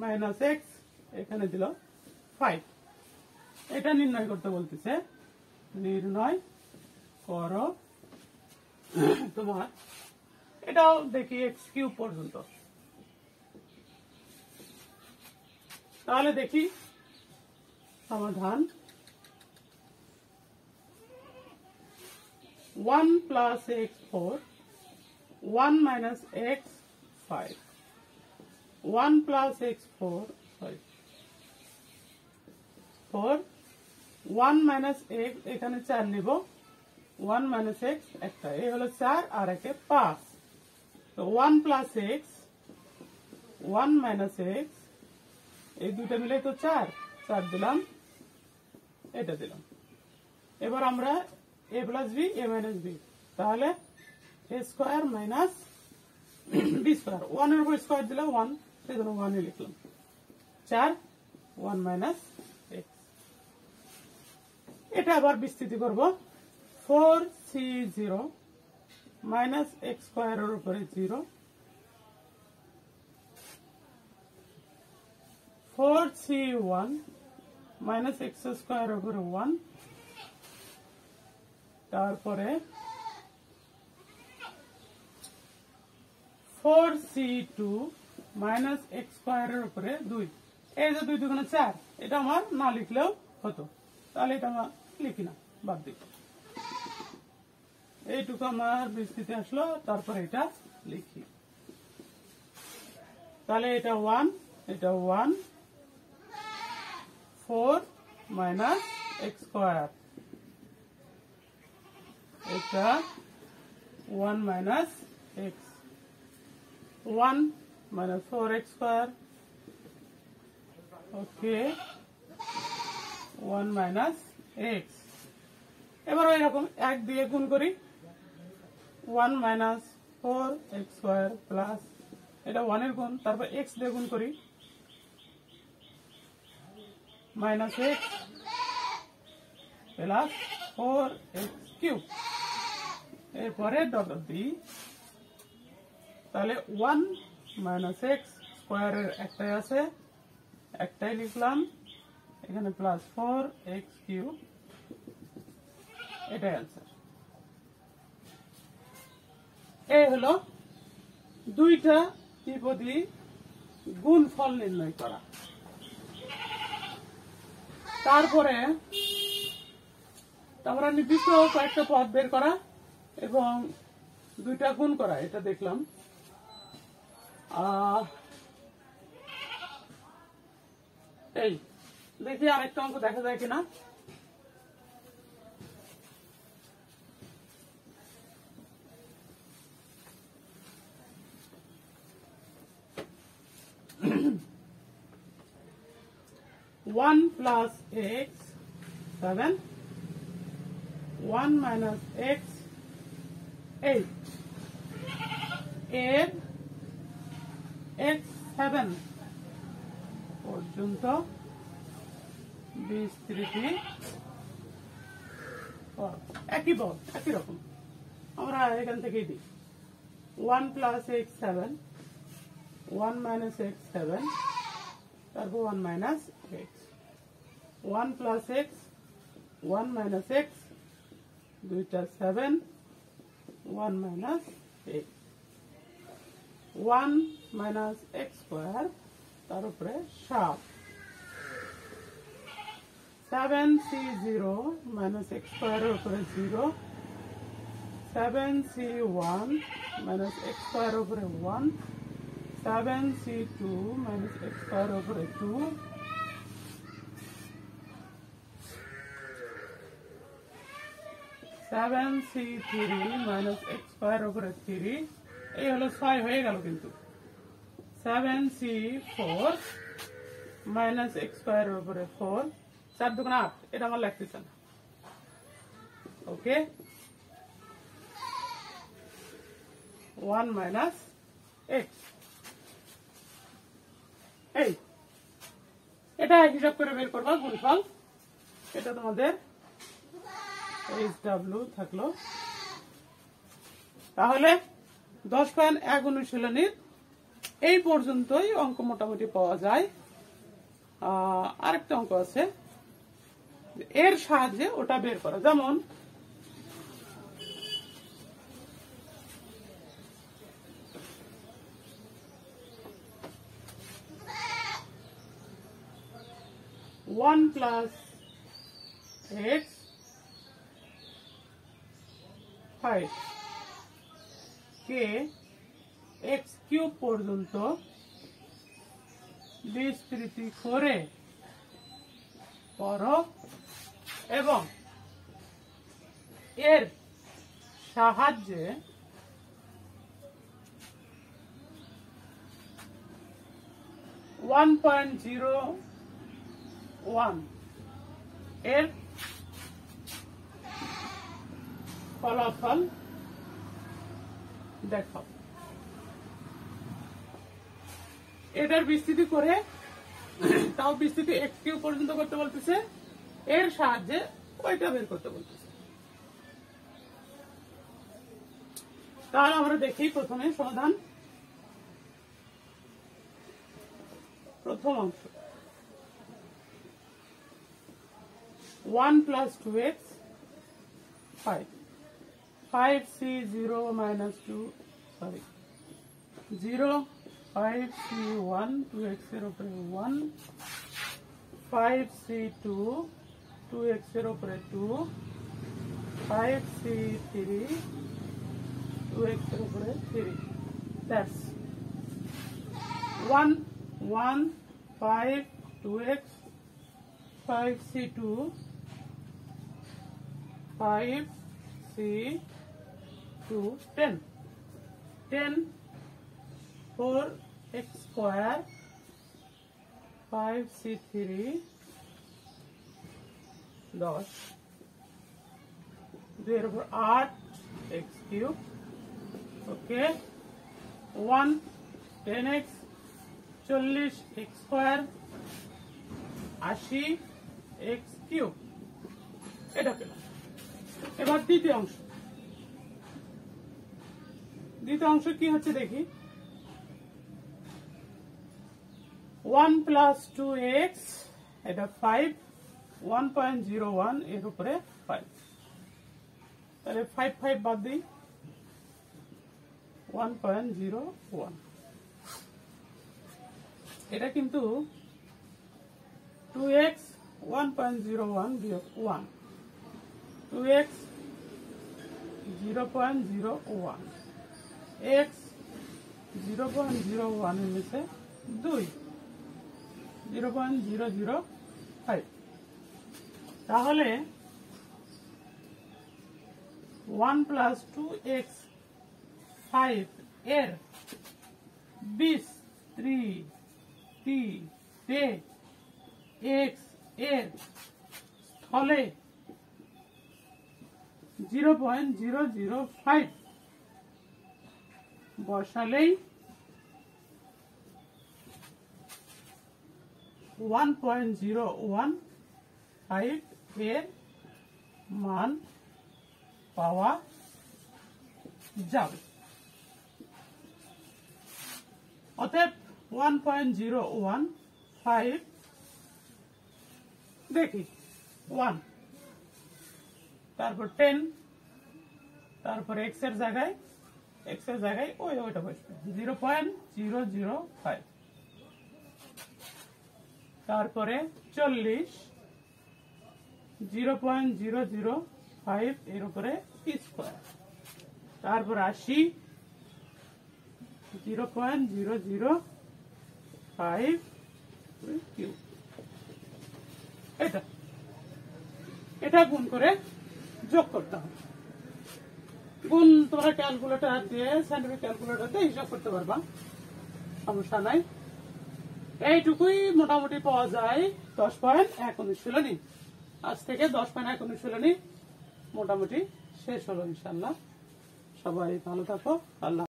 Minus X এখানে দিল five এটা নির্ণয় করতে বলতেছে, নির্ণয় করো। তোমার, এটাও দেখি এক্স কিউব পর্যন্ত। তাহলে দেখি সমাধান। One plus X four one minus X five one plus X four sorry four one minus X এখানে চার নিব। ওয়ান মাইনাস এক্স একটা এই হলো চার আর একে পাঁচ। তো one plus X one minus X এই দুটো মিলে তো চার। চার দিলাম এটা দিলাম। এবার আমরা A plus B A minus B. তাহলে A square minus B square. ওয়ানের উপর স্কোয়ার দিলে ওয়ান। সেজন্য ওয়ানে লিখলাম। চার ওয়ান মাইনাস এক্স এটা আবার বিস্তৃতি করব। Four C zero minus X স্কোয়ারের উপরে zero four C one minus X square উপরে ওয়ান তারপরে four C two minus X স্কোয়ারের উপরে দুই। এই যে দুই দুগুণে চার, এটা আমার না লিখলেও হতো। তাহলে এটা আমার লিখি না, বাদ দিই। এইটুকু আমার বিস্তৃতি আসলো, তারপরে এটা লিখি। তাহলে এটা ওয়ান এটা one, four minus X square. এটা one minus X. One minus four X square okay one minus X এবার ওই রকম এক দিয়ে গুণ করি। One minus four X square plus এটা ওয়ানের গুণ, তারপর এক্স দিয়ে গুণ করি। Minus X plus four X cube এরপরে ডট দিই তাহলে ওয়ান মাইনাস এক্স স্কোয়ারের একটাই আছে, একটাই লিখলাম, এখানে প্লাস ফোর এক্স কিউব এটাই অ্যান্সার এই হলো দুইটা ত্রিপদী গুণফল নির্ণয় করা। তারপরে আমরা নির্দিষ্ট কয়েকটা পদ বের করা এবং দুইটা গুণ করা, এটা দেখলাম। আহ, এই দেখি আরেকটা অঙ্ক দেখা যায় কিনা one plus X seven one minus X eight এর এক্স সেভেন পর্যন্ত বিস্তৃতি। একই পদ একই রকম। আমরা এখান থেকেই দিই। One plus X seven one minus X seven তারপর one minus X one plus X one minus X দুইটা seven one minus X one minus X square তার উপরে সাত। Seven C zero minus X স্কোয়ারের উপরে zero seven C one minus X স্কোয়ারের উপরে one seven C two minus X স্কোয়ারের উপরে two seven C three minus X square উপরে থ্রি এই হলো ছয় হয়ে গেল কিন্তু। Seven C four minus X square উপরে ফোর চার দুগুণ আট, এটা আমার লাগতেছে না। ওকে ওয়ান মাইনাস এক্স এই, এটা হিসাব করে বের করবা গুণফল এটা তোমাদের এইচ ডাব্লিউ থাকল। তাহলে দশ পয়েন্ট এক অনুশীলনীর। এই পর্যন্তই অঙ্ক মোটামুটি পাওয়া যায়। আরেকটা অঙ্ক আছে। এর সাহায্যে ওটা বের করা। যেমন, ওয়ান প্লাস এক্স ফাইভ। কে এক্স কিউব পর্যন্ত বিস্তৃতি করো এবং এর সাহায্যে ওয়ান পয়েন্ট জিরো ওয়ানের ফলাফল দেখাও এটার বিস্তৃতি করে তাও বিস্তৃতি কিউ পর্যন্ত করতে বলতেছে। এর সাহায্যে ওইটা বের করতে বলতেছে। তাহলে আমরা দেখি প্রথমে সমাধান। প্রথম অংশ। One plus two X five. Five C zero minus two sorry zero five C one two এক্সের উপরে one five C two two এক্সের উপরে two five C three two এক্সের উপরে three that's one one five two X five C two five C ten four X square five C three দশ দুইয়ের উপর আট X cube okay one ten X চল্লিশ X square আশি x এটা পেলাম। এবার দ্বিতীয় অংশ। দ্বিতীয় অংশ কি হচ্ছে দেখি? ওয়ান প্লাস টু এক্স, এটা ফাইভ, ওয়ান পয়েন্ট জিরো ওয়ানের উপরে ফাইভ। তাহলে ফাইভ ফাইভ বাদ দিই। One point zero one. এটা কিন্তু two X, one point zero one বিয়োগ one. Two X, zero point zero one. X zero point zero ওয়ানের নিচে দুই zero point zero zero five তাহলে one plus two X five এর বিশ three টি তে এক্সের স্থলে zero point zero zero five বসালেই one point zero one five এর মান পাওয়া যাবে। অতএব one point zero one five দেখি ওয়ান তারপর টেন তারপর এক্সের জায়গায় এক্সের জায়গায় ওই ওইটা বসবে zero point zero zero five তারপরে চল্লিশ। Zero point zero zero five এর উপরে স্কোয়ার তারপর আশি। Zero point zero zero five cube এটা এটা গুণ করে যোগ করতে হবে। গুণ তোমরা ক্যালকুলেটর দিয়ে সাইন্টিফিক ক্যালকুলেটর দিয়ে হিসাব করতে পারবা। সমস্যা নাই। এইটুকুই মোটামুটি পাওয়া যায় দশ পয়েন্ট এক অনুশীলনী আজ থেকে দশ পয়েন্ট এক অনুশীলনী মোটামুটি শেষ হলো ইনশাল্লাহ সবাই ভালো থাকো। আল্লাহ